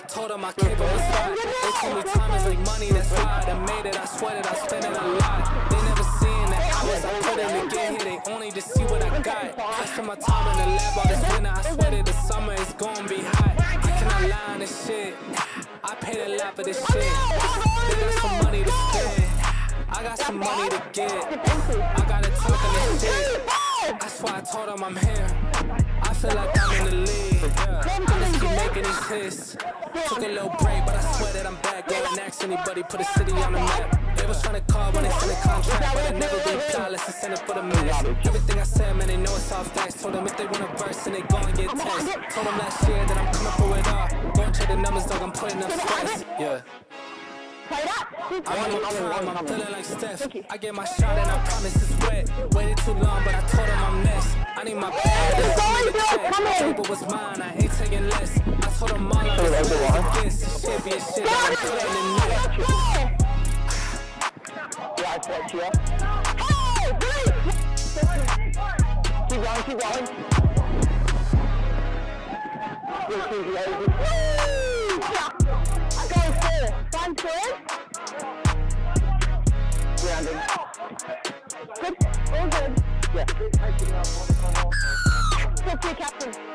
told them I came from the spot. They told me time is like money, that's right. I made it, I sweat it, I spent it a lot. They never seen the hours I put in get here, they only just see what I got. I spent my time in the lab all this winter, I sweat it, the summer is gonna be hot. I cannot lie on this shit. I paid a lot for this shit. They got some money to spend. I got some money to get. I gotta talk on this shit. That's why I told them I'm here. I feel like I'm in making. Took a little break, but I swear that I'm back. Going next, anybody put a city on the map. They was trying to call when they signed a contract, but I never been flawless. I sent it for the max. Everything I said, man, they know it's all facts. Told them if they want a verse, and they go and get text. Told them last year that I'm coming for it all. Go and check the numbers, dog. I'm putting up stress. Yeah. I'm on my prime, I'm feeling like Steph. I get my shot and I promise it's wet. Waited too long, but I told him I'm next. I need my bag, that's all in the check. Table was mine, I ain't taking less. I told him all I was against. This shit be a shit I'm putting in net. Yeah, I touch you. Hey, Keep going, keep going. Good, keep going. I go four. Find four. Grounded. Good. All good. To captain.